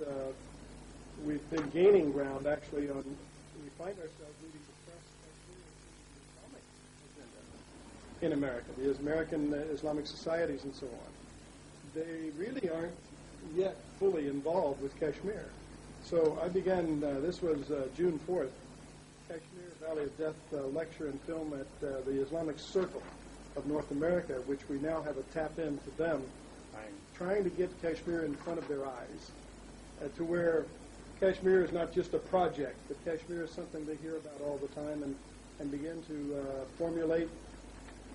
uh, we've been gaining ground actually on, we find ourselves leading the press Islamic agenda in America, the American uh, Islamic societies and so on. They really aren't yet fully involved with Kashmir. So I began, uh, this was uh, June 4th, Kashmir Valley of Death uh, lecture and film at uh, the Islamic Circle of North America, which we now have a tap in to them, trying to get Kashmir in front of their eyes uh, to where Kashmir is not just a project, but Kashmir is something they hear about all the time and, and begin to uh, formulate,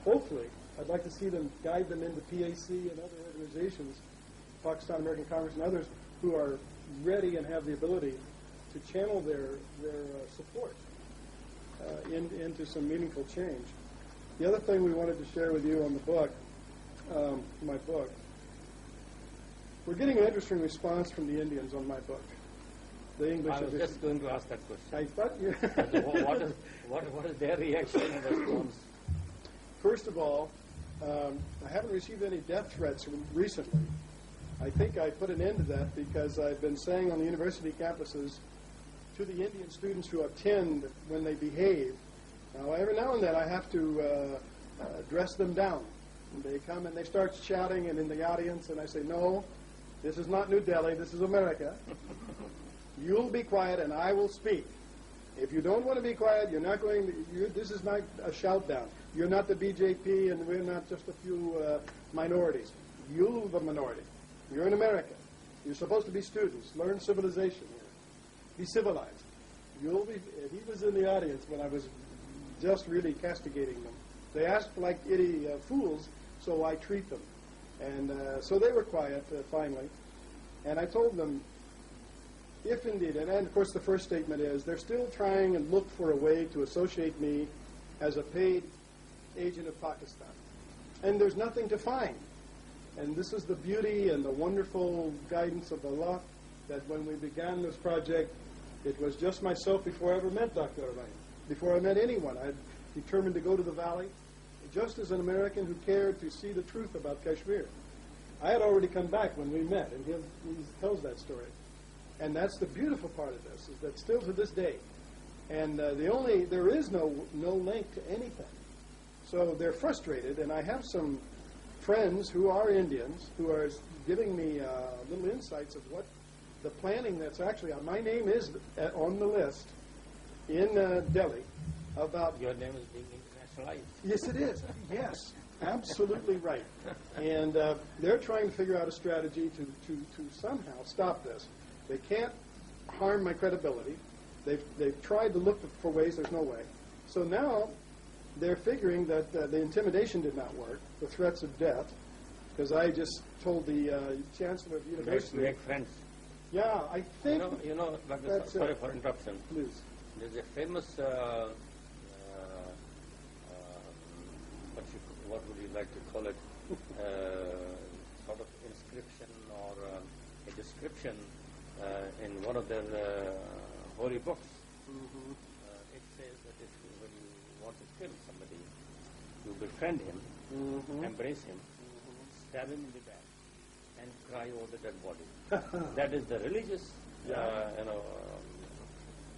hopefully, I'd like to see them guide them into PAC and other organizations, Pakistan American Congress and others, who are ready and have the ability to channel their, their uh, support uh, in, into some meaningful change. The other thing we wanted to share with you on the book, um, my book, we're getting an interesting response from the Indians on my book. The English I was edition. just going to ask that question. I thought you. What, is, what, what is their reaction and response? First of all, um, I haven't received any death threats recently. I think I put an end to that because I've been saying on the university campuses to the Indian students who attend when they behave. Now, every now and then I have to uh, uh, dress them down. And they come and they start shouting and in the audience, and I say, no, this is not New Delhi, this is America. You'll be quiet and I will speak. If you don't want to be quiet, you're not going. To, you, this is not a shout down. You're not the BJP, and we're not just a few uh, minorities. You're the minority. You're in America. You're supposed to be students. Learn civilization here. Be civilized. You'll be. He was in the audience when I was just really castigating them. They asked like itty uh, fools, so I treat them. And uh, so they were quiet uh, finally. And I told them, if indeed, and, and of course the first statement is they're still trying and look for a way to associate me as a paid agent of Pakistan. And there's nothing to find. And this is the beauty and the wonderful guidance of Allah that when we began this project, it was just myself before I ever met Dr. Arain, before I met anyone. I determined to go to the valley just as an American who cared to see the truth about Kashmir. I had already come back when we met, and he, he tells that story. And that's the beautiful part of this, is that still to this day, and uh, the only, there is no, no link to anything. So they're frustrated, and I have some friends who are Indians who are giving me uh, little insights of what the planning that's actually on. My name is uh, on the list in uh, Delhi about Your name is being internationalized. Yes, it is. Yes, absolutely right. And uh, they're trying to figure out a strategy to, to, to somehow stop this. They can't harm my credibility. They've, they've tried to look for ways, there's no way. So now they're figuring that uh, the intimidation did not work, the threats of death, because I just told the uh, chancellor of the university. make friends. Yeah, I You think. know, you know Dr. That's sorry it. for interruption. Please. There's a famous, uh, what, would you like to call it, uh, sort of inscription or um, a description uh, in one of their uh, holy books. Mm-hmm. Uh, it says that if you, when you want to kill somebody, you befriend him, Mm-hmm. embrace him, stab him in the back, and cry over the dead body. that is the religious, uh, you know, um,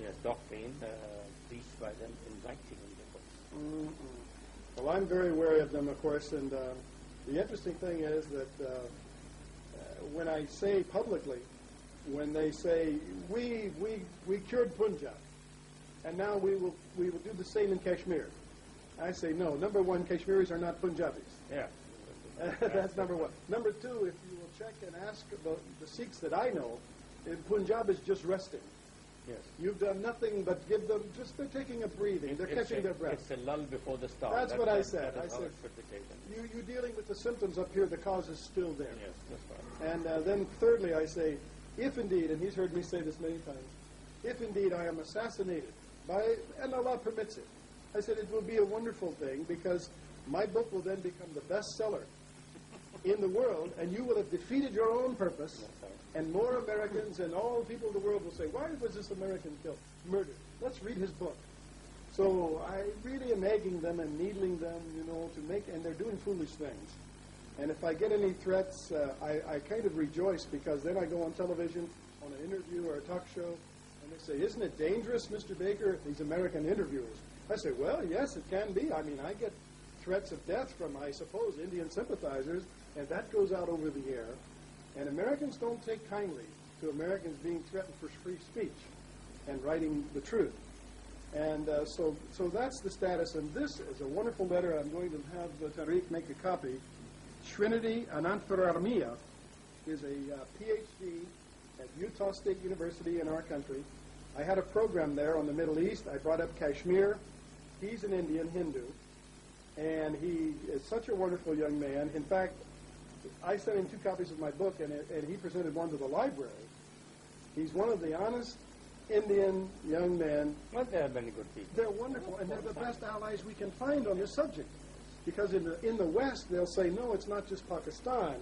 yes, doctrine uh, preached by them in writing in the books. Mm-mm. Well, I'm very wary of them, of course, and uh, the interesting thing is that uh, uh, when I say publicly, when they say we we we cured Punjab, and now we will we will do the same in Kashmir, I say no. Number one, Kashmiris are not Punjabis. Yeah. That's number one. Number two, if you will check and ask the, the Sikhs that I know, in Punjab is just resting. Yes. You've done nothing but give them just they're taking a breathing, they're catching a, their breath. It's a lull before the storm. That's That- what I said. I said- it should be taken. You, you're dealing with the symptoms up here, the cause is still there. Yes, that's right. And uh, then thirdly, I say, if indeed, and he's heard me say this many times, if indeed I am assassinated by, and Allah permits it, I said it will be a wonderful thing because my book will then become the bestseller in the world, and you will have defeated your own purpose, and more Americans and all people of the world will say, why was this American killed, murdered? Let's read his book. So I really am egging them and needling them, you know, to make, and they're doing foolish things. And if I get any threats, uh, I, I kind of rejoice because then I go on television on an interview or a talk show, and they say, "Isn't it dangerous, Mr. Baker?" These American interviewers. I say, "Well, yes, it can be. I mean, I get threats of death from, I suppose, Indian sympathizers, and that goes out over the air. And Americans don't take kindly to Americans being threatened for free speech and writing the truth. And uh, so, so that's the status. And this is a wonderful letter. I'm going to have uh, Tariq make a copy. Trinity Ananthararmia is a uh, PhD at Utah State University in our country. I had a program there on the Middle East. I brought up Kashmir. He's an Indian Hindu, and he is such a wonderful young man. In fact, I sent him two copies of my book, and, it, and he presented one to the library. He's one of the honest Indian young men. Well, they are very good people. They're wonderful, and they're the best allies we can find on this subject. Because in the in the West, they'll say, no, it's not just Pakistan.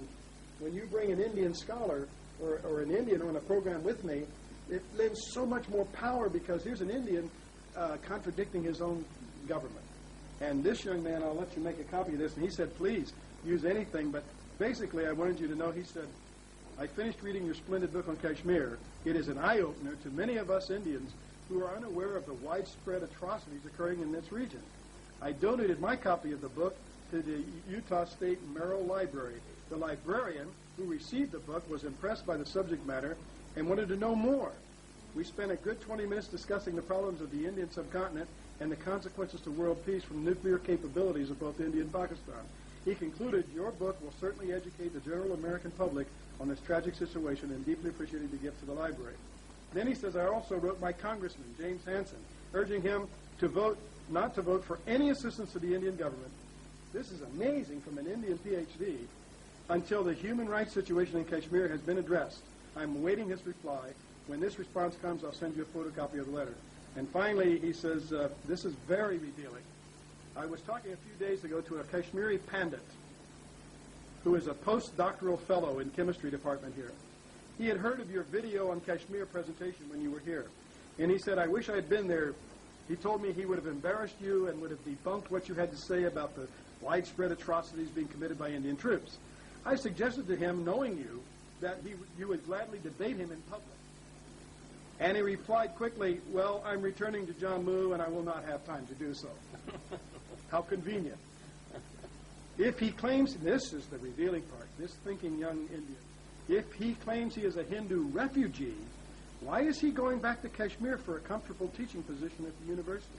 When you bring an Indian scholar or, or an Indian on a program with me, it lends so much more power because here's an Indian uh, contradicting his own government. And this young man, I'll let you make a copy of this, and he said, please use anything, but basically, I wanted you to know, he said, I finished reading your splendid book on Kashmir. It is an eye opener to many of us Indians who are unaware of the widespread atrocities occurring in this region. I donated my copy of the book to the Utah State Merrill Library. The librarian who received the book was impressed by the subject matter and wanted to know more. We spent a good 20 minutes discussing the problems of the Indian subcontinent and the consequences to world peace from nuclear capabilities of both India and Pakistan. He concluded, Your book will certainly educate the general American public on this tragic situation and deeply appreciated the gift to the library. Then he says, I also wrote my congressman, James Hansen, urging him to vote, not to vote for any assistance to the Indian government. This is amazing from an Indian PhD until the human rights situation in Kashmir has been addressed. I'm awaiting his reply. When this response comes, I'll send you a photocopy of the letter. And finally, he says, uh, this is very revealing. I was talking a few days ago to a Kashmiri Pandit who is a postdoctoral fellow in chemistry department here. He had heard of your video on Kashmir presentation when you were here. And he said, I wish I had been there. He told me he would have embarrassed you and would have debunked what you had to say about the widespread atrocities being committed by Indian troops. I suggested to him, knowing you, that he, you would gladly debate him in public. And he replied quickly, Well, I'm returning to Jammu and I will not have time to do so. How convenient. If he claims, this is the revealing part, this thinking young Indian, if he claims he is a Hindu refugee, why is he going back to Kashmir for a comfortable teaching position at the university?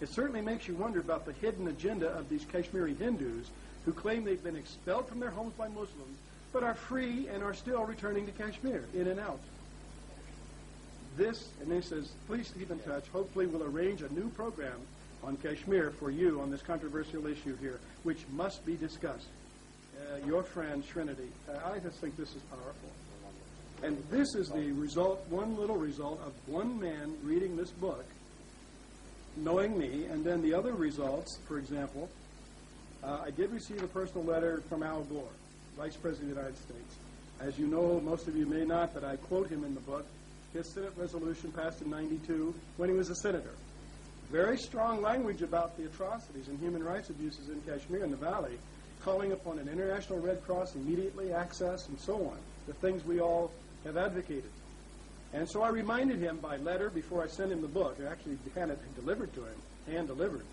It certainly makes you wonder about the hidden agenda of these Kashmiri Hindus who claim they've been expelled from their homes by Muslims, but are free and are still returning to Kashmir, in and out. This, and he says, please keep in touch. Hopefully, we'll arrange a new program on Kashmir for you on this controversial issue here, which must be discussed. Uh, your friend, Trinity. Uh, I just think this is powerful. And this is the result, one little result of one man reading this book, knowing me, and then the other results, for example, uh, I did receive a personal letter from Al Gore, Vice President of the United States. As you know, most of you may not, but I quote him in the book, his Senate resolution passed in 92 when he was a senator very strong language about the atrocities and human rights abuses in Kashmir and the valley, calling upon an international Red Cross immediately access and so on, the things we all have advocated. And so I reminded him by letter before I sent him the book. I actually had it delivered to him, hand delivered,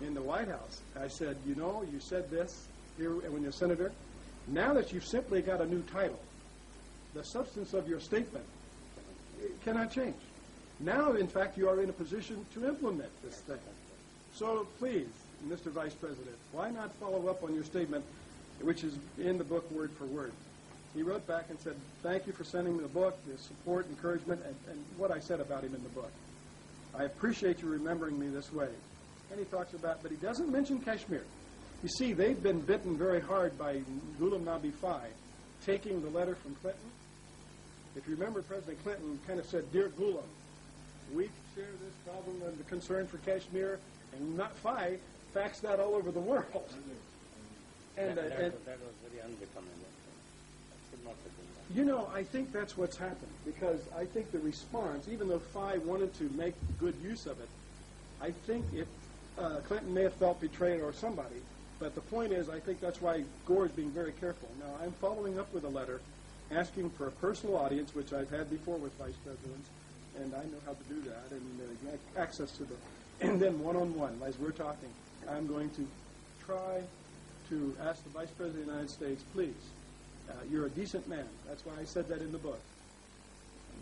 in the White House. I said, you know, you said this here when you're senator. Now that you've simply got a new title, the substance of your statement cannot change. Now, in fact, you are in a position to implement this thing. So please, Mr. Vice President, why not follow up on your statement, which is in the book word for word? He wrote back and said, thank you for sending me the book, the support, encouragement, and, and what I said about him in the book. I appreciate you remembering me this way. And he talks about, but he doesn't mention Kashmir. You see, they've been bitten very hard by Ghulam Nabi Fai taking the letter from Clinton. If you remember, President Clinton kind of said, Dear Ghulam, we share this problem and the concern for Kashmir, and not Fai faxed that all over the world. And, that, uh, that, and that was very unbecoming. should not have been that. You know, I think that's what's happened because I think the response, even though Fai wanted to make good use of it, I think if uh, Clinton may have felt betrayed or somebody, But the point is, I think that's why Gore is being very careful. Now, I'm following up with a letter asking for a personal audience, which I've had before with vice presidents, and I know how to do that, and uh, access to them. And then one-on-one, as we're talking, I'm going to try to ask the vice president of the United States, please, uh, you're a decent man. That's why I said that in the book.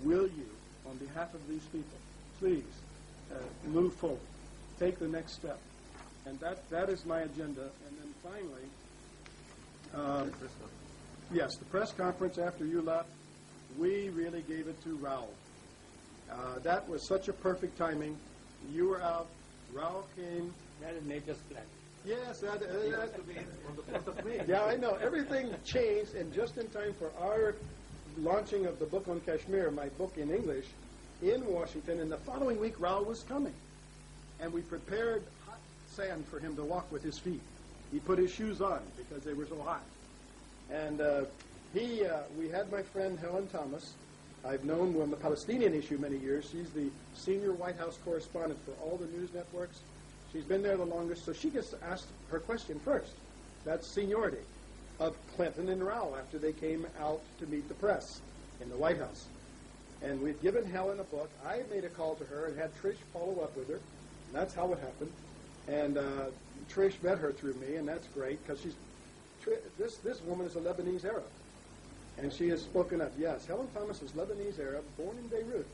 Will you, on behalf of these people, please uh, move forward, take the next step? And that, that is my agenda. And then finally, uh, yes, the press conference after you left, we really gave it to Rao. Uh, that was such a perfect timing. You were out, Rao came. That is nature's plan. Yes, that, uh, that, yeah, I know. Everything changed, and just in time for our launching of the book on Kashmir, my book in English, in Washington, and the following week Rao was coming. And we prepared hot sand for him to walk with his feet. He put his shoes on because they were so hot. And uh, he, uh, we had my friend Helen Thomas. I've known on the Palestinian issue many years. She's the senior White House correspondent for all the news networks. She's been there the longest, so she gets asked her question first. That's seniority of Clinton and Rao after they came out to meet the press in the White House. And we'd given Helen a book. I made a call to her and had Trish follow up with her. And that's how it happened. And uh, Trish met her through me, and that's great because she's this this woman is a Lebanese Arab, and she has spoken up. Yes, Helen Thomas is Lebanese Arab, born in Beirut,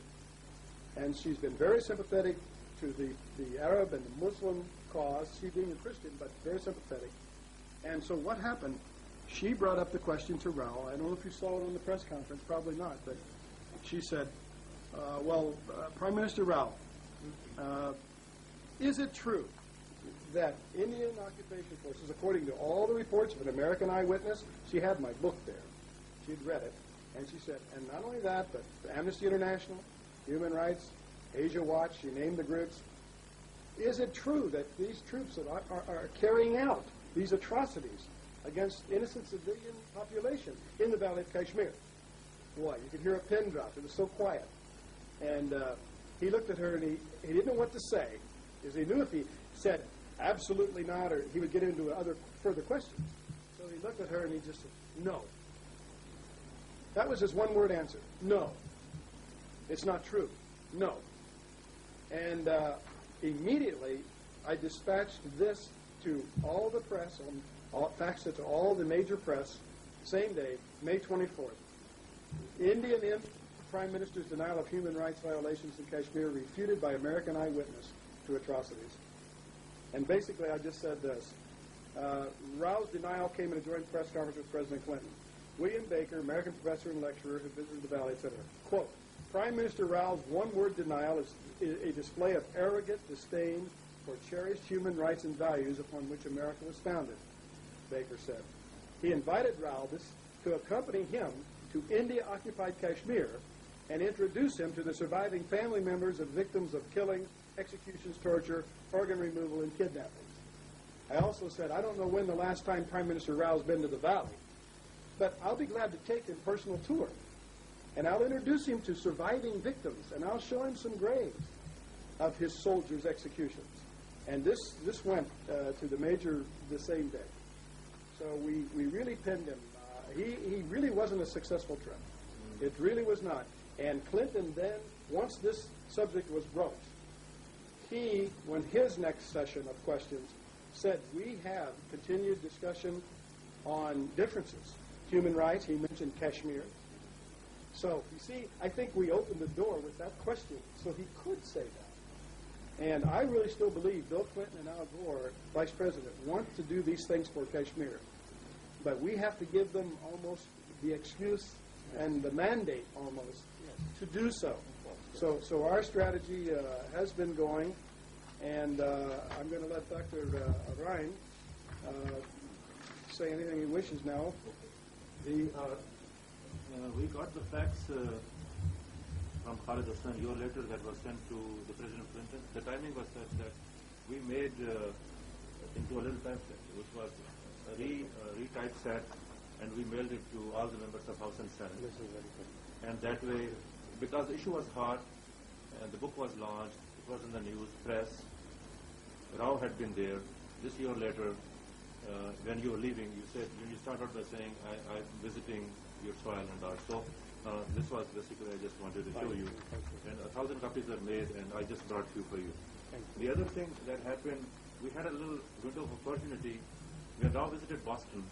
and she's been very sympathetic to the the Arab and the Muslim cause. She being a Christian, but very sympathetic. And so what happened? She brought up the question to Rao. I don't know if you saw it on the press conference, probably not, but she said, uh, "Well, uh, Prime Minister Rao, uh, is it true that Indian occupation forces, according to all the reports of an American eyewitness, she had my book there. She'd read it. And she said, and not only that, but Amnesty International, Human Rights, Asia Watch, she named the groups. Is it true that these troops are, are, are carrying out these atrocities against innocent civilian population in the Valley of Kashmir? Boy, you could hear a pin drop. It was so quiet. And uh, he looked at her and he, he didn't know what to say, because he knew if he said, absolutely not, or he would get into other further questions. So he looked at her and he just said, no. That was his one word answer. No. It's not true. No. And uh, immediately I dispatched this to all the press, on, all, faxed it to all the major press, same day, May 24th. Indian Imp Prime Minister's denial of human rights violations in Kashmir refuted by American eyewitness to atrocities. And basically, I just said this. Uh, Rao's denial came in a joint press conference with President Clinton. William Baker, American professor and lecturer who visited the Valley, etc. Quote, Prime Minister Rao's one-word denial is, a display of arrogant disdain for cherished human rights and values upon which America was founded, Baker said. He invited this, to accompany him to India-occupied Kashmir and introduce him to the surviving family members of victims of killing, executions, torture, organ removal, and kidnappings. I also said, I don't know when the last time Prime Minister Rao's been to the Valley, but I'll be glad to take him personal tour. And I'll introduce him to surviving victims, and I'll show him some graves of his soldiers' executions. And this, this went uh, to the major the same day. So we, we really pinned him. Uh, he, he really wasn't a successful trip. It really was not. And Clinton then, once this subject was broached, he, when his next session of questions, said, we have continued discussion on differences. Human rights, he mentioned Kashmir. So, you see, I think we opened the door with that question so he could say that. And I really still believe Bill Clinton and Al Gore, Vice President, want to do these things for Kashmir. But we have to give them almost the excuse and the mandate almost to do so. So, so our strategy uh, has been going, and uh, I'm going to let Dr. Uh, Ryan uh, say anything he wishes now. The, uh, we got the facts uh, from Khalid Hassan, your letter that was sent to the President Clinton. The timing was such that we made into a little pamphlet, which was re, retypeset, and we mailed it to all the members of House and Senate. And that way, because the issue was hot, and the book was launched, it was in the news, press. Rao had been there. This year later, uh, when you were leaving, you said, you started by saying, I, I'm visiting your soil and art. So uh, this was basically, I just wanted to show you. And a thousand copies are made, and I just brought few for you. The other thing that happened, we had a little window of opportunity. We have now visited Boston.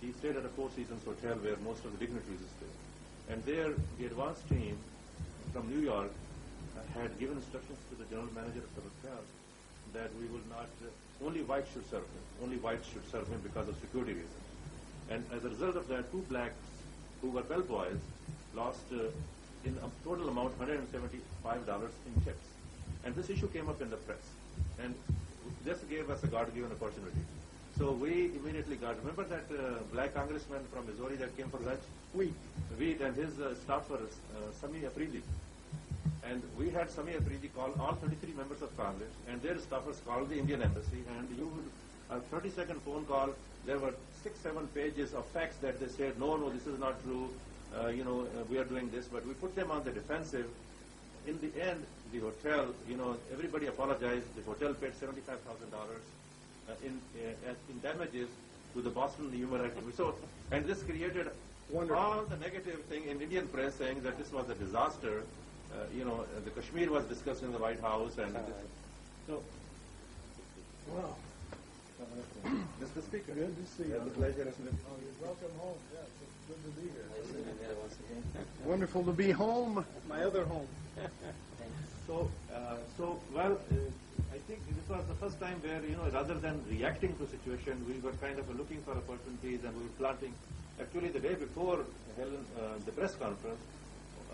He stayed at a Four Seasons hotel where most of the dignitaries stay. And there, the advance team from New York uh, had given instructions to the general manager of the hotel that we will not, uh, only whites should serve him. Only whites should serve him because of security reasons. And as a result of that, two blacks who were bellboys lost uh, in a total amount $175 in tips. And this issue came up in the press. And this gave us a God-given opportunity. So we immediately got, remember that uh, black congressman from Missouri that came for lunch? We, Wheat and his uh, staffer, uh, Sami Afridi. And we had Sami Afridi call all 33 members of Congress, and their staffers called the Indian embassy, and you would, a 30-second phone call, there were six, seven pages of facts that they said, no, no, this is not true, uh, you know, uh, we are doing this, but we put them on the defensive. In the end, the hotel, you know, everybody apologized. The hotel paid $75,000 uh, in, uh, in damages to the Boston Human Rights. So, and this created Wonderful. all the negative thing in Indian press saying that this was a disaster. Uh, you know, uh, the Kashmir was discussed in the White House, and this, so. wow, Mr. Speaker, good to see we have the you. pleasure of listening. Oh, you're welcome home, yes, it's good to be here. Wonderful to be home, my other home. So, uh, so well, uh, I think this was the first time where you know, rather than reacting to situation, we were kind of looking for opportunities and we were planting. Actually, the day before Helen, uh, the press conference,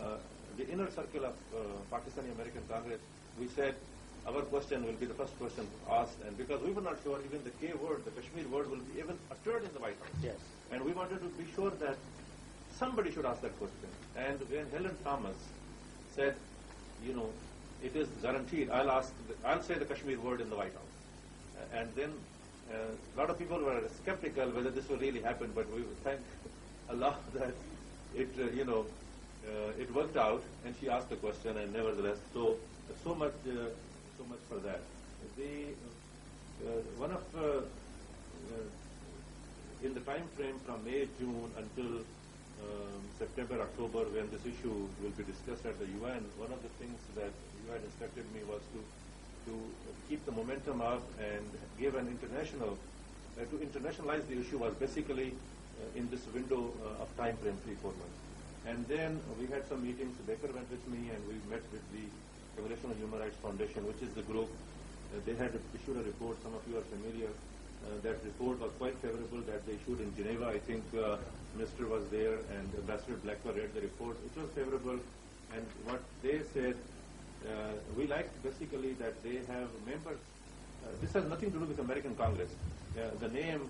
uh, the inner circle of uh, Pakistani American Congress, we said our question will be the first question asked, and because we were not sure even the K word, the Kashmir word, will be even uttered in the White House. Yes. And we wanted to be sure that somebody should ask that question. And when Helen Thomas said, you know, it is guaranteed, I'll ask, the, I'll say the Kashmir word in the White House. Uh, and then uh, a lot of people were skeptical whether this will really happen, but we thank Allah that it, uh, you know, uh, it worked out, and she asked the question, and nevertheless, so so much, uh, so much for that. The uh, one of uh, uh, in the time frame from May, June until um, September, October, when this issue will be discussed at the UN, one of the things that you had instructed me was to to keep the momentum up and give an international to internationalize the issue was basically in this window of time frame, three four months. And then we had some meetings. Baker went with me, and we met with the Congressional Human Rights Foundation, which is the group. Uh, they had issued a report. Some of you are familiar. Uh, that report was quite favorable that they issued in Geneva. I think uh, Mr. was there and Ambassador Blackburn read the report. It was favorable. And what they said, uh, we liked basically that they have members. Uh, this has nothing to do with American Congress. Uh, the name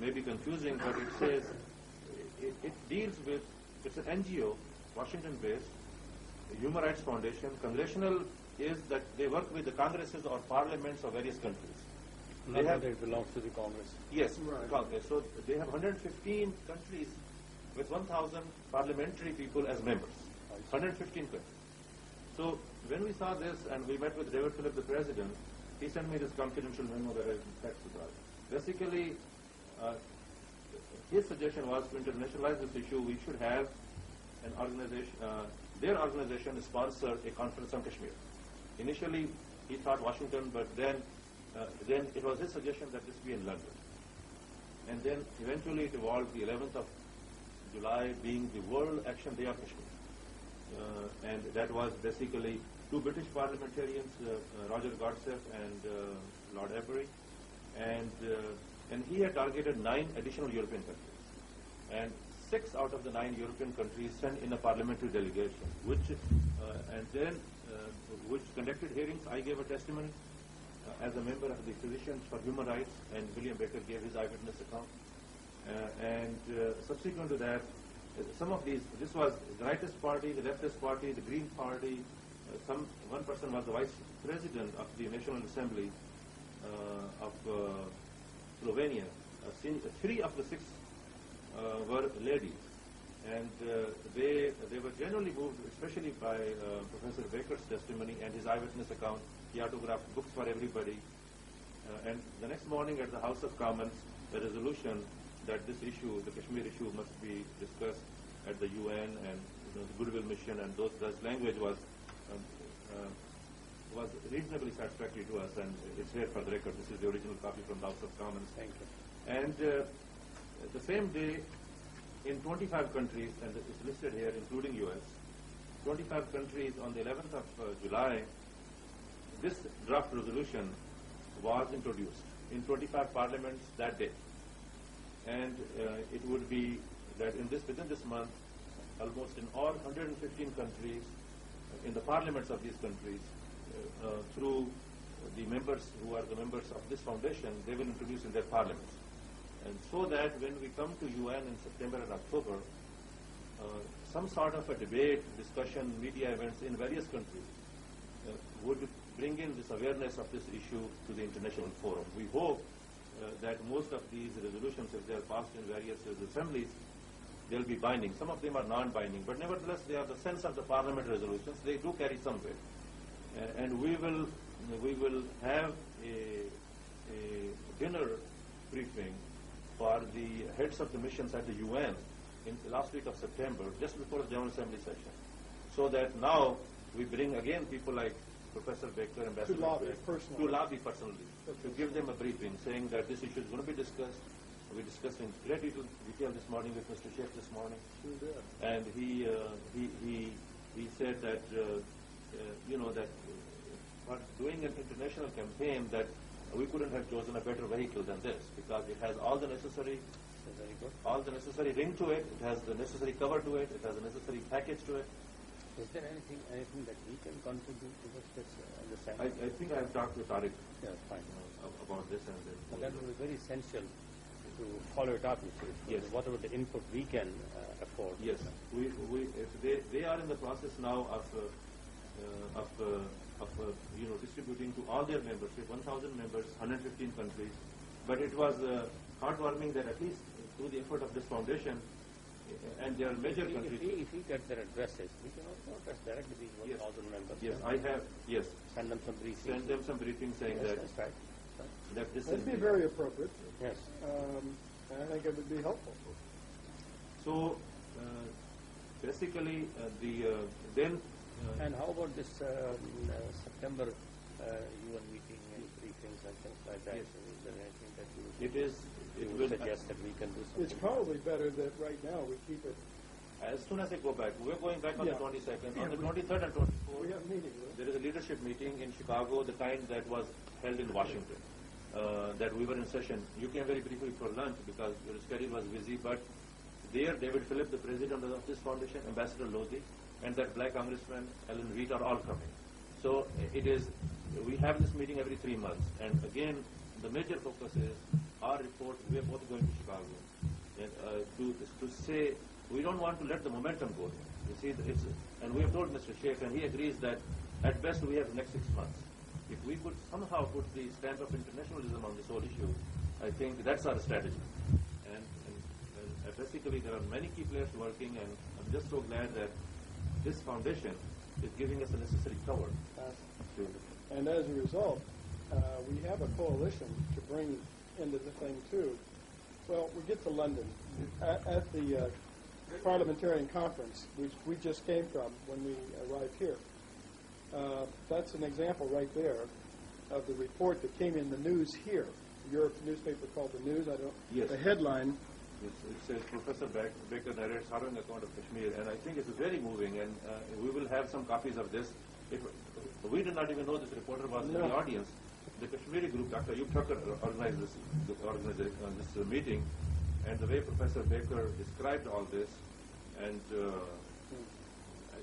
may be confusing, but it says it, it deals with, it's an NGO, Washington-based, Human Rights Foundation. Congressional is that they work with the congresses or parliaments of various countries. Not They have- that it belongs to the Congress. Yes, Right. Congress. So they have 115 countries with 1,000 parliamentary people as members. 115 countries. So when we saw this and we met with David Philip, the president, he sent me this confidential memo that I faxed to God. Basically, uh, his suggestion was to internationalize this issue. We should have an organization, uh, their organization sponsor a conference on Kashmir. Initially, he thought Washington, but then, uh, then it was his suggestion that this be in London. And then eventually it evolved the 11th of July being the World Action Day of Kashmir. Uh, and that was basically two British parliamentarians, uh, uh, Roger Godsiff and uh, Lord Avebury, and and he had targeted nine additional European countries, and six out of the nine European countries sent in a parliamentary delegation, which uh, and then uh, which conducted hearings. I gave a testimony uh, as a member of the Physicians for Human Rights, and William Baker gave his eyewitness account. Uh, and uh, subsequent to that, uh, some of these, this was the rightist party, the leftist party, the Green Party. Some one person was the vice president of the National Assembly of Slovenia. Three of the six uh, were ladies, and uh, they they were generally moved, especially by uh, Professor Baker's testimony and his eyewitness account. He autographed books for everybody, and the next morning at the House of Commons, the resolution that this issue, the Kashmir issue, must be discussed at the UN and you know, the Goodwill Mission and those, that language was um, uh, was reasonably satisfactory to us, and it's here for the record. This is the original copy from the House of Commons. Thank you. And uh, the same day, in 25 countries, and it's listed here, including U.S., 25 countries on the 11th of uh, July, this draft resolution was introduced in 25 parliaments that day. And uh, it would be that in this within this month, almost in all 115 countries, in the parliaments of these countries, through the members who are the members of this foundation, they will introduce in their parliaments. And so that when we come to UN in September and October, uh, some sort of a debate, discussion, media events in various countries uh, would bring in this awareness of this issue to the international forum. We hope uh, that most of these resolutions, if they are passed in various uh, assemblies, they'll be binding. Some of them are non-binding, but nevertheless, they are the sense of the parliament resolutions. They do carry some weight. And we will we will have a, a dinner briefing for the heads of the missions at the UN in the last week of September, just before the General Assembly session. So that now we bring again people like Professor Baker, and Ambassador lobby Baker, personally. to lobby personally, to give them a briefing saying that this issue is going to be discussed. We discussed in great detail, this morning with Mr. Sheikh this morning Sure and he uh, he he he said that uh, you know that uh, for doing an international campaign that we couldn't have chosen a better vehicle than this because it has all the necessary So very good. all the necessary ring to it, it has the necessary cover to it, it has the necessary package to it. Is there anything anything that we can contribute to this uh, understanding? I, I think I have talked with Tariq yeah, fine. uh, about this and then But that will be very essential to follow it up, you see. Yes. Whatever the input we can uh, afford. Yes, we, we, if they, they are in the process now of, uh, uh, of, uh, of uh, you know, distributing to all their membership, 1,000 members, 115 countries. But it was uh, heartwarming that at least through the effort of this foundation, uh, and there are major If countries. if we, if we get their addresses, we can also address directly these Yes. 1,000 members. Yes. I have, yes, Send them some briefings. send them some briefing saying Yes, that, that's right. Right. that this That'd is. be very appropriate. Yes. Um, and I think it would be helpful. So, uh, basically, uh, the, uh, then. Uh, And how about this um, uh, September uh, UN meeting and briefings and things like that? Yes. Is there anything that you, It is, you it would will. suggest that we can do something? It's probably better that right now we keep it, As soon as I go back, we're going back on the Yeah. 22nd. On the 23rd and 24th, we have a meeting, right? there is a leadership meeting in Chicago, the kind that was held in Washington, uh, that we were in session. You came very briefly for lunch because your schedule was busy, but there David Philip, the president of this foundation, Ambassador Lodhi, and that black congressman, Alan Wheat, are all coming. So it is, we have this meeting every three months. And again, the major focus is our report, we are both going to Chicago, and, uh, to, to say, we don't want to let the momentum go. You see, it's, and we have told Mr. Sheikh, and he agrees that at best we have the next six months. If we could somehow put the stamp of internationalism on this whole issue, I think that's our strategy. And, and, and basically, there are many key players working, and I'm just so glad that this foundation is giving us the necessary cover. And as a result, uh, we have a coalition to bring into the thing too. Well, we get to London at, at the uh, parliamentarian conference, which we just came from when we arrived here. Uh, that's an example right there of the report that came in the news here. Your newspaper called the News. I don't. Yes. The headline. It, it says Professor Baker, Baker narrates harrowing account of Kashmir, and I think it's very moving, and uh, we will have some copies of this. If, we did not even know this reporter was in the audience. The Kashmiri group, Dr. Ayub organized this, organized this, uh, uh, meeting, and the way Professor Baker described all this, and uh,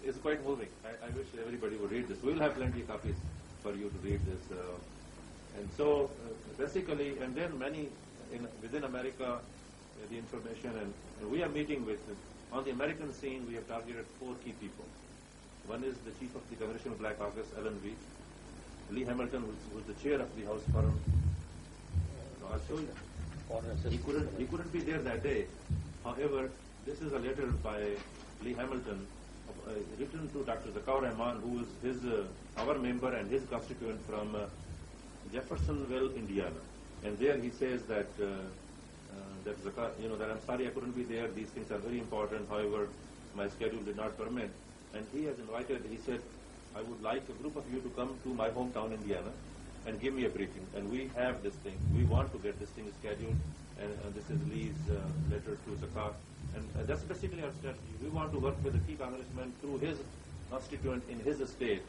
it's quite moving. I, I wish everybody would read this. We'll have plenty of copies for you to read this. Uh, and so, uh, basically, and then many in, within America, uh, the information, and, and we are meeting with, on the American scene, we have targeted four key people. One is the chief of the Congressional Black Caucus, Alan Wheat. Lee Hamilton, who's, who's the chair of the House Forum. Uh, also, Foreign he couldn't, he couldn't be there that day. However, this is a letter by Lee Hamilton uh, written to Dr. Zakar Rahman, who is his, uh, our member and his constituent from uh, Jeffersonville, Indiana, and there he says that uh, uh, that zakat, you know, that I'm sorry I couldn't be there. These things are very important. However, my schedule did not permit, and he has invited. He said, I would like a group of you to come to my hometown, Indiana, and give me a briefing. And we have this thing. We want to get this thing scheduled, and, and this is Lee's uh, letter to zakat, and uh, that's basically our strategy. We want to work with the key congressman through his constituent in his state.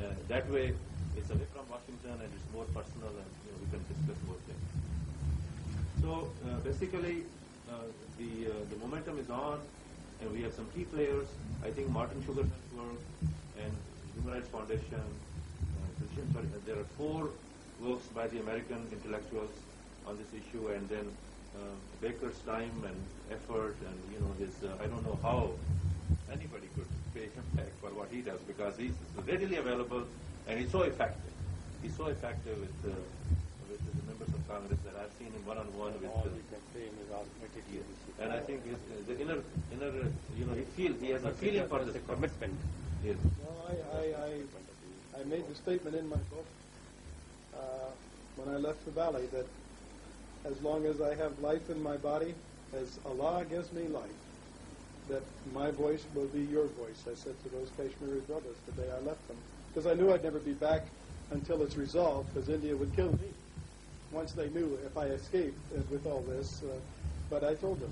Uh, that way, it's away from Washington and it's more personal, and you know, we can discuss more things. So uh, basically, uh, the uh, the momentum is on, and we have some key players. I think Martin Sugar Network and Human Rights Foundation. Uh, there are four works by the American intellectuals on this issue, and then uh, Baker's time and effort, and you know his. Uh, I don't know how anybody could pay him back for what he does because he's readily available and he's so effective. He's so effective with. Uh, with the members Congress that I've seen him one on one with. All we can say is arithmetic Yes. leadership. And I think his, the inner, inner, uh, you know, he feels, he has a feeling for this. commitment. Yes. Well, I, I, I, I made the statement in my book uh, when I left the valley that as long as I have life in my body, as Allah gives me life, that my voice will be your voice. I said to those Kashmiri brothers the day I left them, because I knew I'd never be back until it's resolved, because India would kill me once they knew if I escaped uh, with all this. Uh, but I told them,